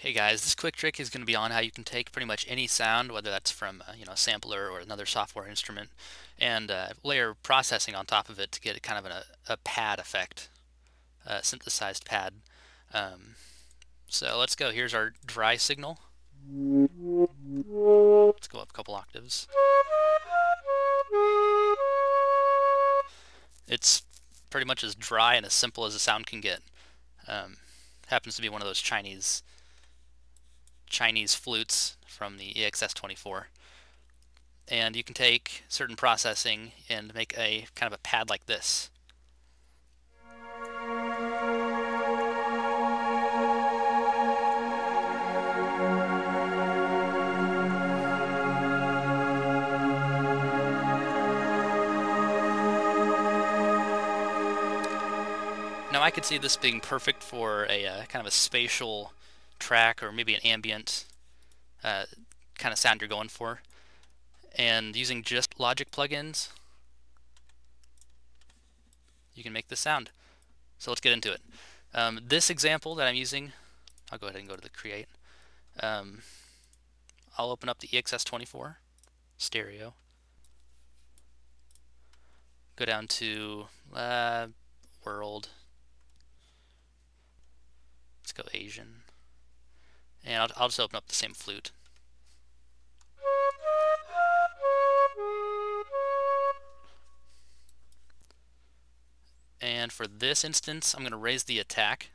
Hey guys, this quick trick is going to be on how you can take pretty much any sound, whether that's from uh, you know a sampler or another software instrument, and uh, layer processing on top of it to get kind of a, a pad effect, a synthesized pad. Um, so let's go. Here's our dry signal. Let's go up a couple octaves. It's pretty much as dry and as simple as a sound can get. Um, happens to be one of those Chinese Chinese flutes from the EXS24. And you can take certain processing and make a kind of a pad like this. Now I could see this being perfect for a uh, kind of a spatial track or maybe an ambient uh, kind of sound you're going for. And using just Logic plugins, you can make this sound. So let's get into it. Um, this example that I'm using, I'll go ahead and go to the Create. Um, I'll open up the EXS24 stereo. Go down to uh, World. Let's go Asian. And I'll, I'll just open up the same flute. And for this instance, I'm going to raise the attack.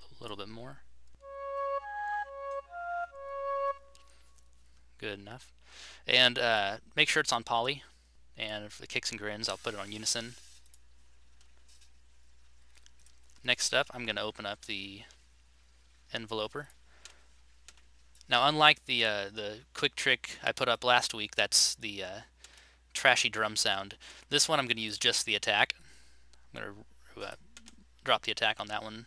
A little bit more. Good enough. And uh, make sure it's on poly. And for the kicks and grins, I'll put it on unison. Next up, I'm going to open up the enveloper. Now, unlike the uh, the quick trick I put up last week, that's the uh, trashy drum sound. This one I'm going to use just the attack. I'm going to uh, drop the attack on that one.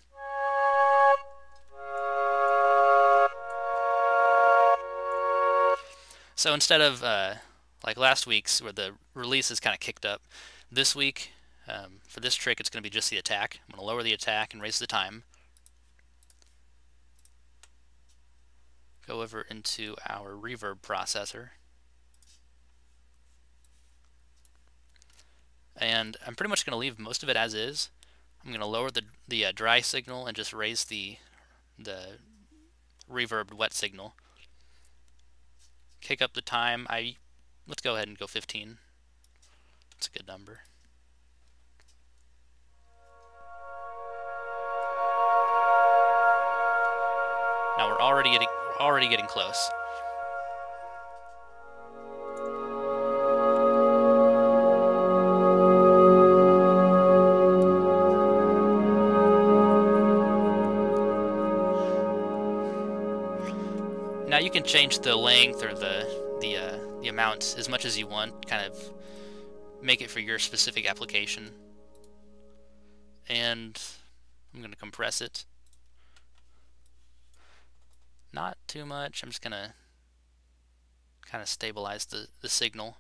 So instead of uh, like last week's where the release is kind of kicked up, this week um, for this trick, it's going to be just the attack. I'm going to lower the attack and raise the time. Go over into our reverb processor. And I'm pretty much going to leave most of it as is. I'm going to lower the, the uh, dry signal and just raise the, the reverbed wet signal. Kick up the time. I Let's go ahead and go 15. It's a good number. Now we're already getting already getting close. Now you can change the length or the the uh, the amount as much as you want, kind of make it for your specific application. And I'm going to compress it. Not too much. I'm just going to kind of stabilize the, the signal.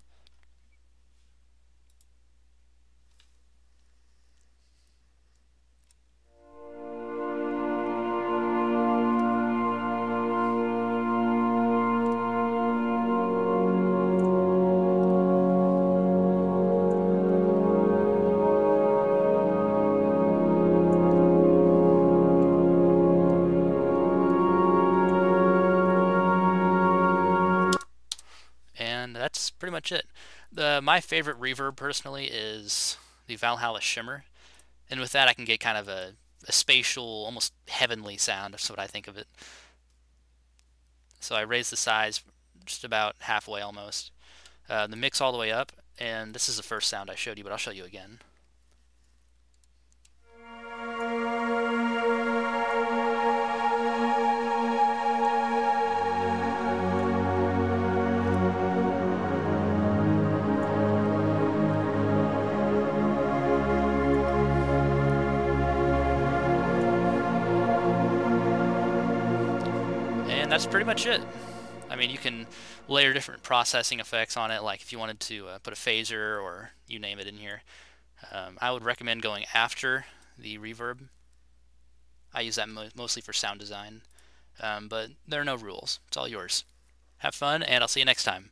Pretty much it. The my favorite reverb personally is the Valhalla Shimmer, and with that I can get kind of a, a spatial, almost heavenly sound. That's what I think of it. So I raise the size just about halfway almost. Uh, the mix all the way up, and this is the first sound I showed you, but I'll show you again. And that's pretty much it. I mean, you can layer different processing effects on it, like if you wanted to uh, put a phaser or you name it in here. Um, I would recommend going after the reverb. I use that mo mostly for sound design, um, but there are no rules. It's all yours. Have fun, and I'll see you next time.